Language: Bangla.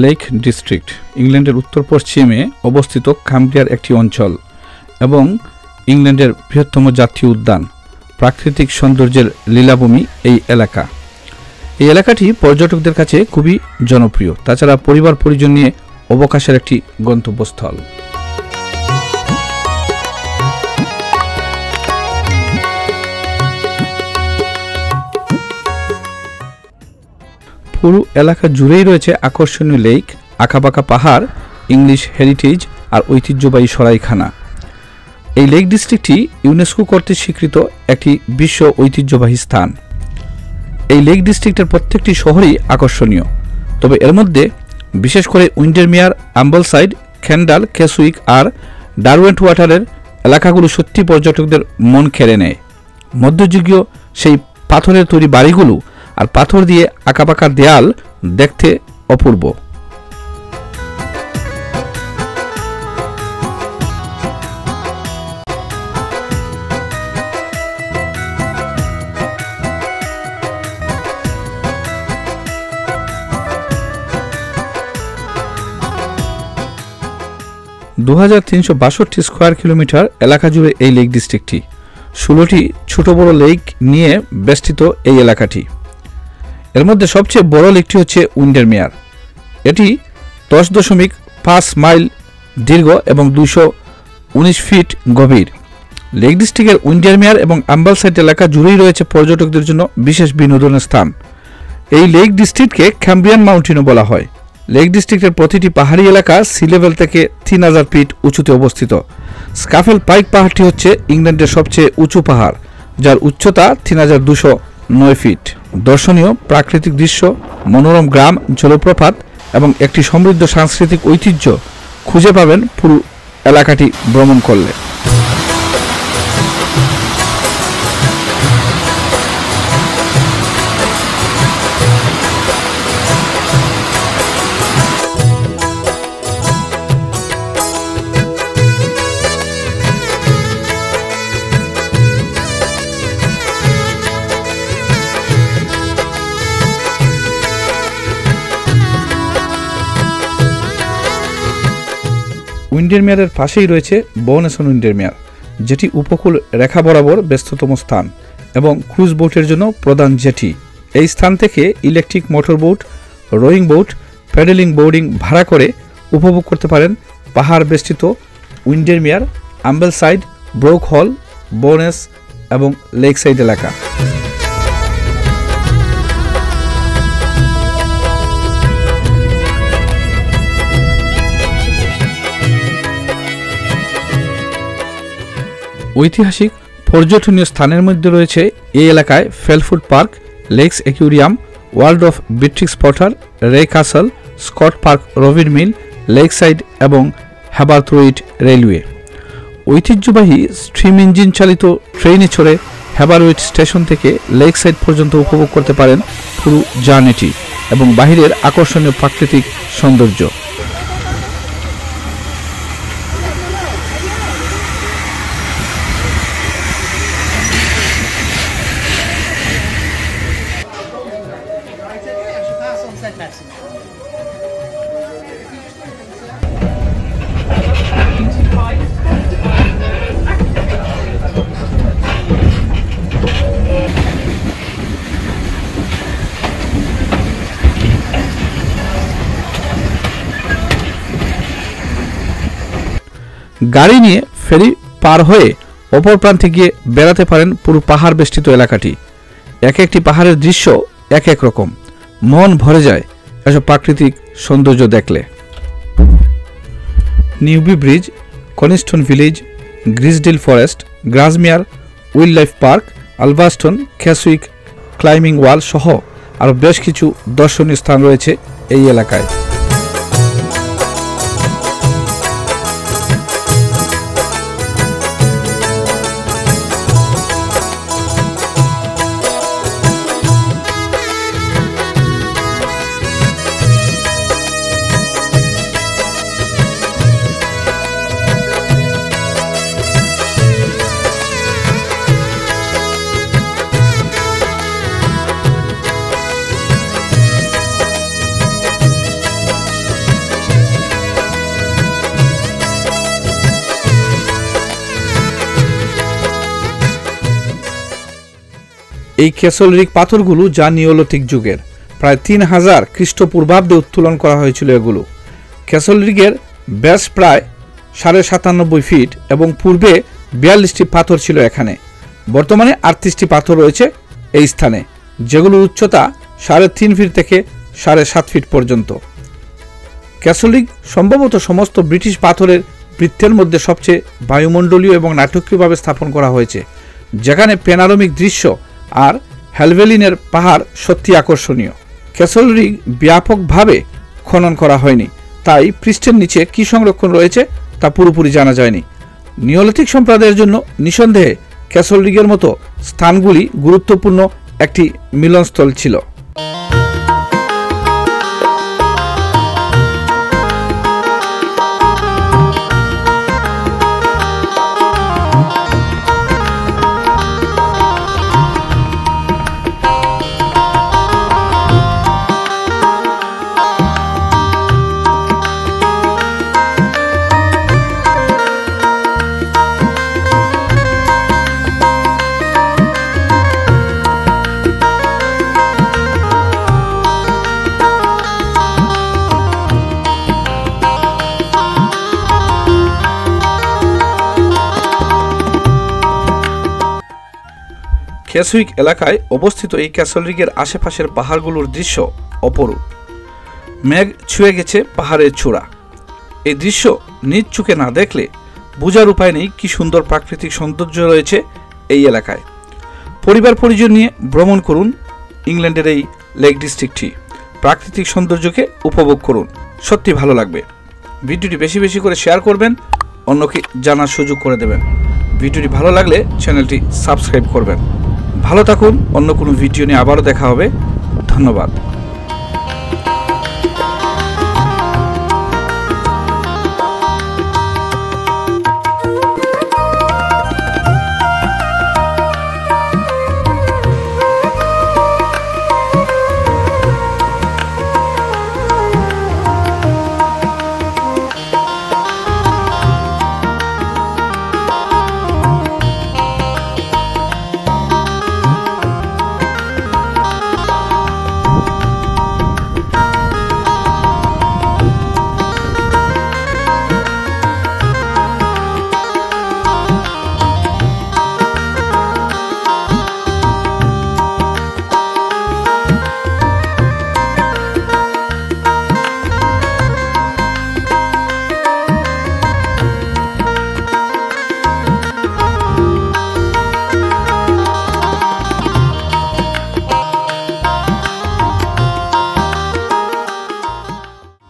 লেক ডিস্ট্রিক্ট, ইংল্যান্ডের উত্তর পশ্চিমে অবস্থিত খাম্বিয়ার একটি অঞ্চল এবং ইংল্যান্ডের বৃহত্তম জাতীয় উদ্যান, প্রাকৃতিক সৌন্দর্যের লীলাভূমি এই এলাকা। এই এলাকাটি পর্যটকদের কাছে খুবই জনপ্রিয়, তাছাড়া পরিবার পরিজন নিয়ে অবকাশের একটি গন্তব্যস্থল। পুরো এলাকা জুড়েই রয়েছে আকর্ষণীয় লেক, আঁকাবাঁকা পাহাড়, ইংলিশ হেরিটেজ আর ঐতিহ্যবাহী সরাইখানা। এই লেক ডিস্ট্রিক্টটি ইউনেস্কো কর্তৃক স্বীকৃত একটি বিশ্ব ঐতিহ্যবাহী স্থান। এই লেক ডিস্ট্রিক্টের প্রত্যেকটি শহরই আকর্ষণীয়, তবে এর মধ্যে বিশেষ করে উইন্ডারমিয়ার আম্বলসাইড খ্যান্ডাল কেসুইক আর ডারওয়েন্ট ওয়াটারের এলাকাগুলো সত্যি পর্যটকদের মন কেড়ে নেয়। মধ্যযুগীয় সেই পাথরের তৈরি বাড়িগুলো আর পাথর দিয়ে আঁকাবাঁকা দেয়াল দেখতে অপূর্ব। দু স্কোয়ার কিলোমিটার এলাকা জুড়ে এই লেক ডিস্ট্রিক্টটি। ষোলোটি ছোট বড় লেক নিয়ে বেষ্টিত এই এলাকাটি। এর মধ্যে সবচেয়ে বড় লেকটি হচ্ছে উইন্ডার মেয়ার। এটি দশ দশমিক পাঁচ মাইল দীর্ঘ এবং দুশো উনিশ ফিট গভীর। লেক ডিস্ট্রিক্টের উইন্ডার মেয়ার এবং আম্বালসাইড এলাকা জুড়েই রয়েছে পর্যটকদের জন্য বিশেষ বিনোদনের স্থান। এই লেক ডিস্ট্রিক্টকে ক্যাম্বিয়ান মাউন্টেনও বলা হয়। লেক ডিস্ট্রিক্টের প্রতিটি পাহাড়ি এলাকা সি লেভেল থেকে তিন হাজার ফিট উঁচুতে অবস্থিত। স্কাফেল পাইক পাহাড়টি হচ্ছে ইংল্যান্ডের সবচেয়ে উঁচু পাহাড়, যার উচ্চতা তিন হাজার দুশো নয় ফিট। দর্শনীয় প্রাকৃতিক দৃশ্য, মনোরম গ্রাম, জলপ্রপাত এবং একটি সমৃদ্ধ সাংস্কৃতিক ঐতিহ্য খুঁজে পাবেন পুরো এলাকাটি ভ্রমণ করলে। উইন্ডেরমিয়ারের পাশেই রয়েছে বনেসন উইন্ডেরমিয়ার যেটি উপকূল রেখা বরাবর ব্যস্ততম স্থান এবং ক্রুজ বোটের জন্য প্রধান জেটি। এই স্থান থেকে electric motor boat, rowing boat, paddling boarding ভাড়া করে উপভোগ করতে পারেন পাহাড় বেষ্টিত উইন্ডেরমিয়ার আম্বেল সাইড ব্রোক হল, বোনেস এবং লেক সাইড এলাকা। ঐতিহাসিক পর্যটনীয় স্থানের মধ্যে রয়েছে এই এলাকায় Fell Foot Park, Lakes Aquarium World of Beatrix Potter Wray Castle, Stott Park Robin Mill, Lakeside এবং হ্যাবারথ্রুইট রেলওয়ে। ঐতিহ্যবাহী স্ট্রিম ইঞ্জিন চালিত ট্রেনে চড়ে হ্যাবারউইট স্টেশন থেকে লেক সাইড পর্যন্ত উপভোগ করতে পারেন পুরো জার্নিটি এবং বাহিরের আকর্ষণীয় প্রাকৃতিক সৌন্দর্য। গাড়ি নিয়ে ফেরি পার হয়ে অপর প্রান্তে গিয়ে বেড়াতে পারেন পুরো পাহাড় বেষ্টিত এলাকাটি। এক একটি পাহাড়ের দৃশ্য এক এক রকম। মন ভরে যায় এসব প্রাকৃতিক সৌন্দর্য দেখলে। Newby Bridge Coniston village, Grizedale Forest Grasmere wildlife park Ulverston Keswick climbing wall সহ আরও বেশ কিছু দর্শনীয় স্থান রয়েছে এই এলাকায়। এই ক্যাসলরিক পাথরগুলো যা নিওলিথিক যুগের। প্রায় তিন হাজার খ্রিস্টপূর্বাব্দে উত্তোলন করা হয়েছিল এগুলো। ক্যাসলরিগের ব্যাস প্রায় সাড়ে সাতানব্বই ফিট এবং পূর্বে বিয়াল্লিশটি পাথর ছিল এখানে। বর্তমানে আটত্রিশটি পাথর রয়েছে এই স্থানে, যেগুলোর উচ্চতা সাড়ে তিন ফিট থেকে সাড়ে সাত ফিট পর্যন্ত। ক্যাসলিক সম্ভবত সমস্ত ব্রিটিশ পাথরের বৃত্তের মধ্যে সবচেয়ে বায়ুমণ্ডলীয় এবং নাটকীয়ভাবে স্থাপন করা হয়েছে, যেখানে প্যানারোমিক দৃশ্য আর হ্যালভেলিনের পাহাড় সত্যি আকর্ষণীয়। ক্যাসল রিং ব্যাপকভাবে খনন করা হয়নি। তাই পৃষ্ঠের নিচে কি সংরক্ষণ রয়েছে তা পুরোপুরি জানা যায়নি। নিওলিথিক সম্প্রদায়ের জন্য নিঃসন্দেহে ক্যাসলরিগের মতো স্থানগুলি গুরুত্বপূর্ণ একটি মিলনস্থল ছিল। খেসুইক এলাকায় অবস্থিত এই ক্যাসলরিগের আশেপাশের পাহাড়গুলোর দৃশ্য অপরূপ। মেঘ ছুঁয়ে গেছে পাহাড়ের চূড়া। এই দৃশ্য নিজ চোখে না দেখলে বোঝার উপায় নেই কি সুন্দর প্রাকৃতিক সৌন্দর্য রয়েছে এই এলাকায়। পরিবার পরিজন নিয়ে ভ্রমণ করুন ইংল্যান্ডের এই লেক ডিস্ট্রিক্টটি। প্রাকৃতিক সৌন্দর্যকে উপভোগ করুন। সত্যি ভালো লাগবে। ভিডিওটি বেশি বেশি করে শেয়ার করবেন, অন্যকে জানার সুযোগ করে দেবেন। ভিডিওটি ভালো লাগলে চ্যানেলটি সাবস্ক্রাইব করবেন। ভালো থাকুন অন্য কোনো ভিডিও নিয়ে আবারও দেখা হবে। ধন্যবাদ।